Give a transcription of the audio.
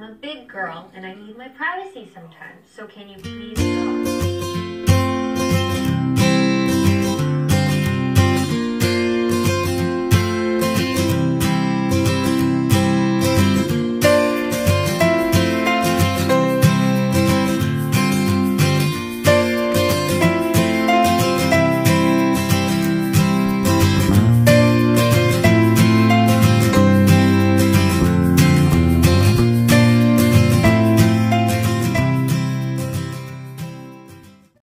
I'm a big girl and I need my privacy sometimes. So can you please?